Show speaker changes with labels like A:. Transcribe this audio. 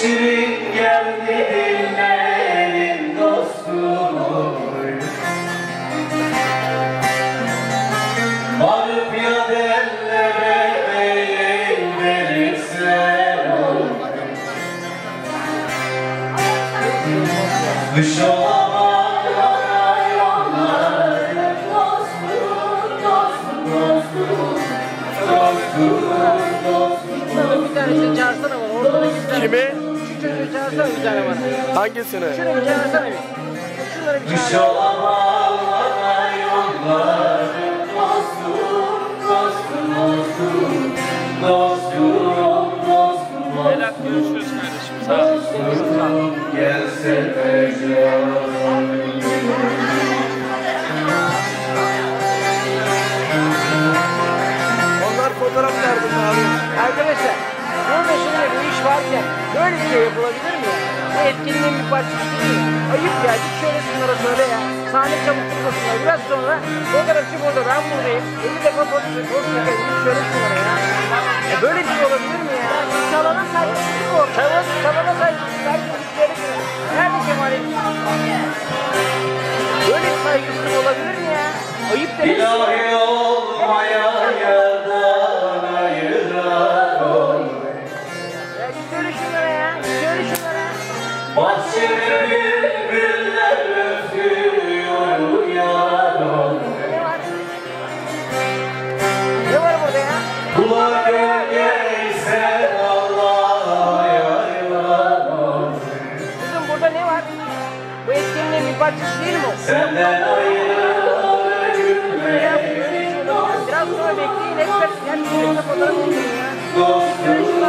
A: Şirin geldi dinleyelim dostumu Varıp ya ellere eğleyin
B: verirsen
A: Kış olamam yana yollar Dostum, dostum, dostum Dostum, dostum, dostum Kimi? Çağırsana bir tane bana.
B: Hangisini?
A: Şunu bir çağırsana bir. Şunları
C: yollar Dostum, dostum, dostum Dostum, dostum,
D: Vedat görüşürüz kardeşim.
B: Onlar fotoğraf nerede abi?
A: Arkadaşlar iş varken böyle bir şey yapılabilir mi ya? Bu etkinliğin bir parçası değil mi? Ayıp ya git şöyle şunlara söyle ya. Sahne çabuk tutmasınlar. Biraz sonra fotoğrafçı burada ben buradayım. 50 defa poz çekelim. Git şöyle şunlara ya. ya. Böyle bir şey olabilir mi ya? Çalana saygısızlık bu. Çalana, çalana saygısızlık. Saygısızlıkları Nerede Kemal'in? Böyle bir saygısızlık olabilir mi ya? Ayıp demek.
C: İlahi olmaya
A: Şöyle şunlara ya. Şunlara.
C: Bahçede bülbüller ötüyor ol
A: Ne var? Burada ya?
C: Kula gölgeysen Allah'a yaylan ol
A: Kızım burada ne var? Bu etkinliğin bir parçası değil mi?
C: Senden ayrı
A: Biraz sonra bekleyin hep gel birlikte fotoğraf ya. Şöyle